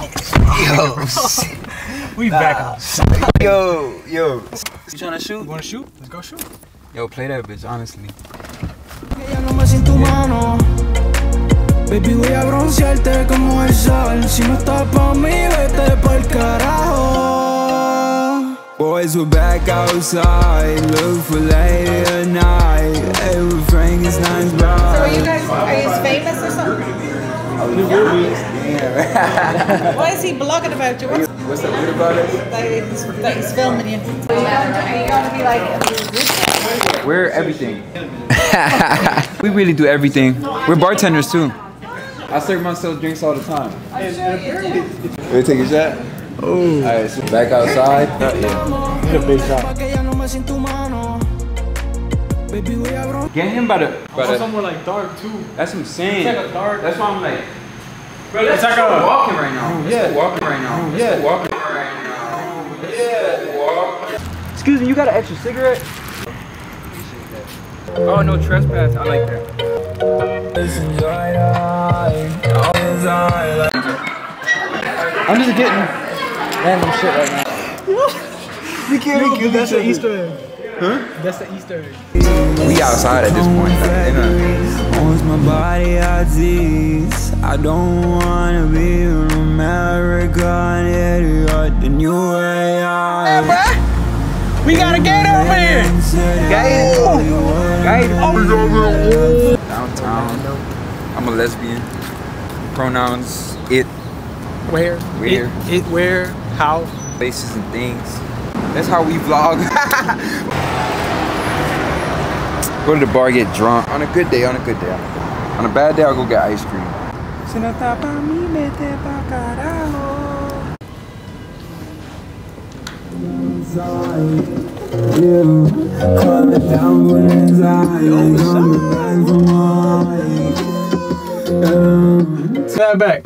Yo, We back outside. yo, yo. You trying to shoot? You wanna shoot? Let's go shoot. Yo, play that bitch, honestly. Ya no más en tu mano. Baby, voy a broncearte como el sol. Si no estás pa' mí, vete pa'l carajo. Boys were back outside, look for late at night. Hey, with Frankenstein's So are you guys, are you famous or something? Why is he blogging about you? What's What's that weird about it? that he's, that he's filming you? Are you going to, are going to be like? We're everything. we really do everything. We're bartenders too. I serve myself drinks all the time. I'm sure you do. Ready take a shot? Oh. Alright, so back outside. Hit a big shot. Pa' que ya no más en tu mano. Baby, voy a broncearte. Get him by the. By the somewhere like dark too. that's what I'm saying. Like a dark- That's why I'm like. Bro, It's let's like go a- walking right now. Let's yeah. go walking right now. Let's yeah. walking right now. Yeah, walk. Excuse me, you got an extra cigarette? Oh, no trespass. I like that. I'm just getting random shit right now. you can't Yo, That's the Easter egg. Huh? That's the Easter egg. We outside at this point. You know. Owns my body at ease. I don't wanna be an American idiot. The new AI. We gotta get over here. Downtown. I'm a lesbian. Pronouns it, Where? Where? It, it where? How? places, and things. That's how we vlog. go to the bar, get drunk. On a good day, on a good day. On a bad day, I'll go get ice cream. Coming down when it's high. Coming back from high. Stand back.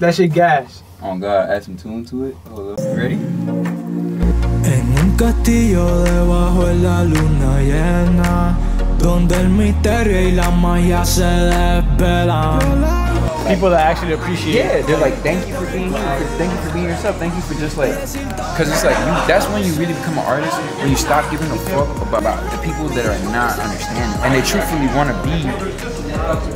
That shit gas. Oh God, add some tune to it. Hold up. Ready? Castillo debajo de la luna llena, donde el misterio y la magia se desvelan. People that actually appreciate Yeah, they're like, thank you for being you. Thank you for being yourself. Thank you for just like, cause it's like you. That's when you really become an artist. When you stop giving a fuck about, about the people that are not understanding, and they truthfully want to be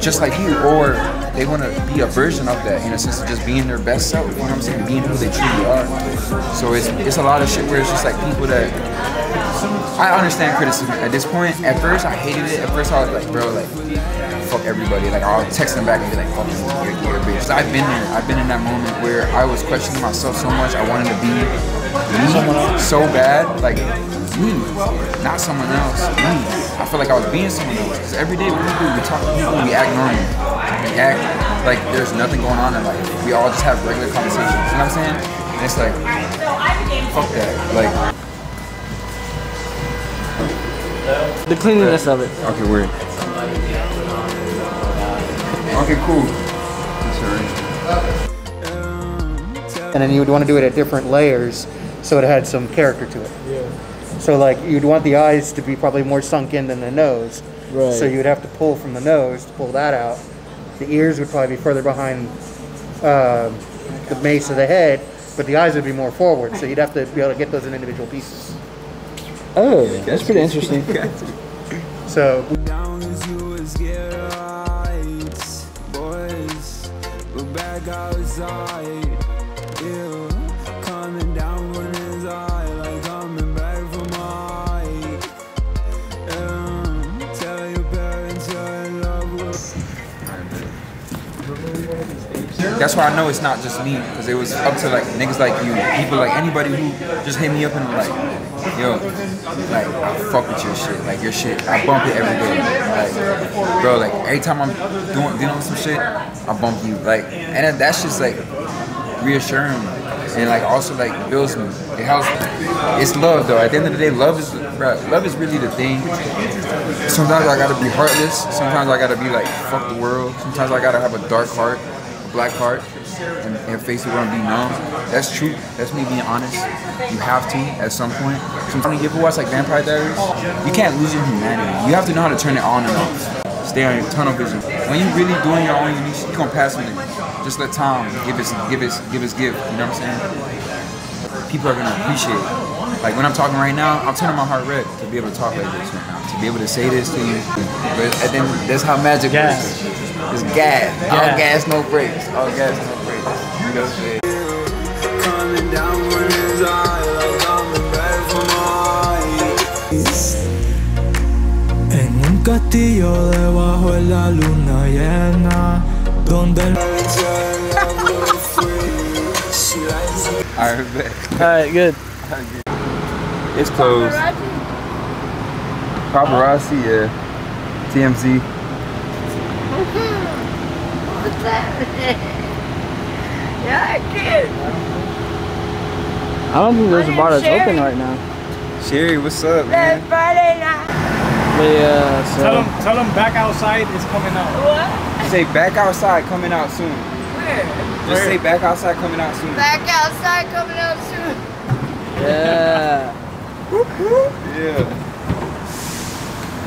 just like you, or they want to be a version of that in a sense of just being their best self. You know what I'm saying? Being who they truly are. So it's it's a lot of shit where it's just like people that. I understand criticism at this point. At first, I hated it. At first, I was like, bro, like, fuck everybody. Like, I'll text them back and be like, fuck you, you're, you're bitch. I've been there. I've been in that moment where I was questioning myself so much. I wanted to be me so bad. Like, me, not someone else. Me. I feel like I was being someone else. Because every day, what we do, we talk to people, we act normal. We act like there's nothing going on in life. We all just have regular conversations. You know what I'm saying? And it's like, fuck that. Like, the cleanliness of it. Okay, weird. Okay, cool. and then you would want to do it at different layers so it had some character to it. Yeah. So like you'd want the eyes to be probably more sunk in than the nose. Right. So you would have to pull from the nose to pull that out. The ears would probably be further behind um the base of the head, but the eyes would be more forward. So you'd have to be able to get those in individual pieces. Oh, that's pretty interesting. So Down as you was scared of. Boys, we're back outside. That's why I know it's not just me, because it was up to like niggas like you, people like anybody who just hit me up and like, yo, like I fuck with your shit, like your shit, I bump it every day, like, bro, like every time I'm doing dealing with some shit, I bump you, like, and that's just like reassuring and like also like builds me. It helps. It's love though. At the end of the day, love is, bro, love is really the thing. Sometimes I gotta be heartless. Sometimes I gotta be like fuck the world. Sometimes I gotta have a dark heart, a black heart, and, and face it when I'm being numb. That's true. That's me being honest. You have to at some point. Sometimes you ever watch like Vampire Diaries, you can't lose your humanity. You have to know how to turn it on and off. It's stay on your tunnel vision. When you really doing your own unique shit, you gonna pass on it. Just let time give us, give us, give us gift. You know what I'm saying? People are gonna appreciate it. Like when I'm talking right now, I'm turning my heart red to be able to talk like this right now. To be able to say this to you. But and then that's how magic Gas. works. It's gas. All Gas. gas, no brakes. All gas, no brakes. You know what I'm saying? Coming down when it's high, castillo debajo de la luna llena, donde el Alright. Alright, good. It's closed. Paparazzi, yeah. TMZ. What's that? yeah, I can. I don't think there's a bar that's Sherry. open right now. Sherry, what's up, That man? Friday night. But yeah, so. Tell them, tell them back outside is coming out. What? Say back outside coming out soon. Where? Just say back outside coming out soon. Back outside coming out soon. Yeah. Yeah.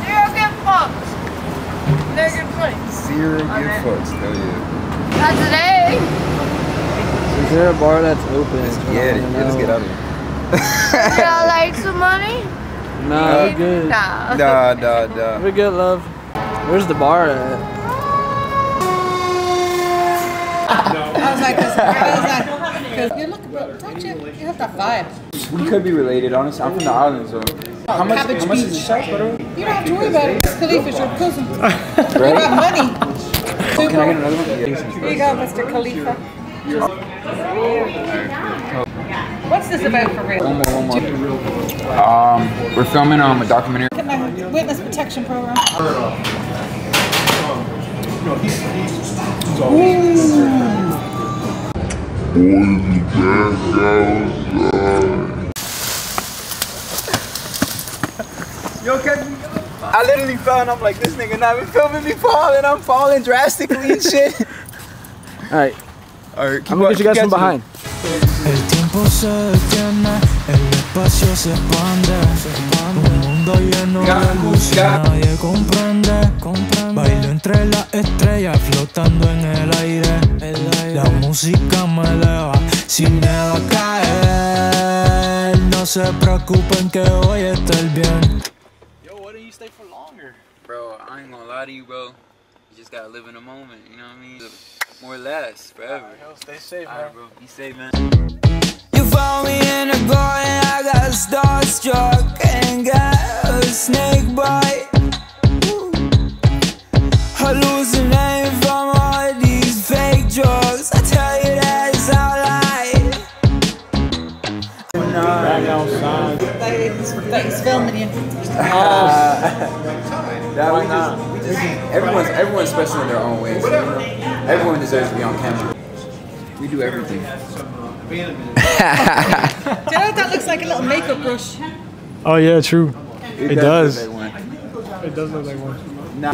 Zero get fucked. Negative place. Zero Okay. give fucks. Hell yeah. Not today. Is there a bar that's open? Let's get it. Yeah, let's get out of here. Y'all like some money? Nah, we're good. Nah. Nah, nah, nah. We're good, love. Where's the bar at? I was like, cause, I was like, cause you look, bro, don't you? You have that vibe. We could be related, honestly. I'm from the islands, so. How much, Cabbage how much is Beach. the shot, brother? You don't have to worry about it. Khalifa's your cousin. You got money. Oh, can I get another one? Here you go, Mr. Khalifa. Oh. What's this about for real? One more, one more. Um, we're filming um, a documentary. Look at my witness protection program. Yo, catch me. I literally fell and I'm like, this nigga not even filming me falling. I'm falling drastically and shit. Alright, Alright, keep I'm gonna get you guys from catching me. behind. El tiempo se detiene, el espacio se expande. Un mundo lleno de luz y nadie comprende. Bailo entre las estrellas flotando en el aire. La música me eleva sin miedo a caer. No se preocupen que voy a estar bien. Yo, why don't you stay for longer? Bro, I ain't gonna lie to you, bro. You just gotta live in the moment, you know what I mean? More or less, forever. stay safe, Alright, bro. Be safe, man. You found me in a garden, I got starstruck and got a snake bite. Hallucinating from all these fake drugs. I tell you that it's all lie. Back outside. That is, that is filming you. Oh. Nah, we just, we just, everyone's, everyone's special in their own ways. you know? Everyone deserves to be on camera. We do everything. Do you know what that looks like? A little makeup brush. Oh yeah, true. It does. look like. It does look like one. Nah.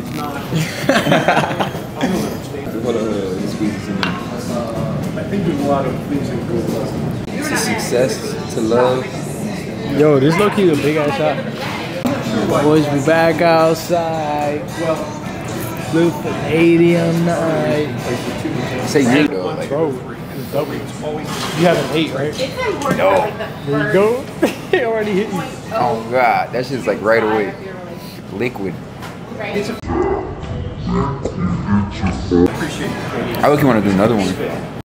Hold on, hold on. Let's squeeze this in there. I think there's a lot of things that go. To success, to love. Yo, this low key a big ass shot. Boys, we back outside. Blue Palladium night. Say you though. Like, Bro. You have an eight, right? No. There you go. it already hit you. oh god, that shit's like right away. Liquid. I really want to do another one.